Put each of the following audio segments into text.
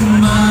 my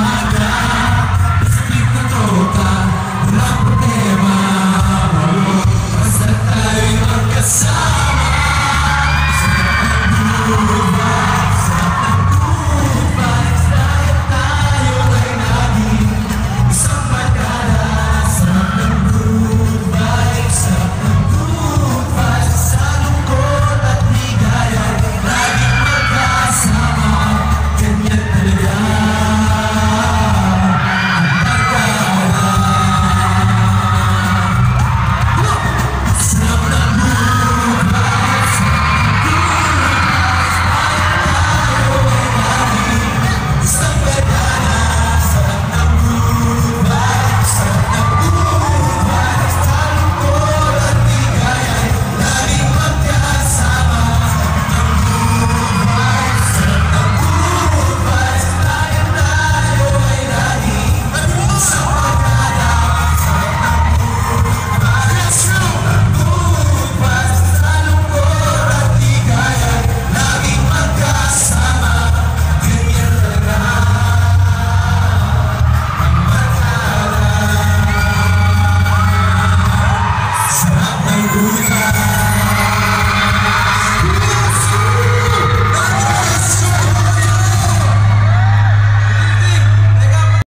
Hallelujah.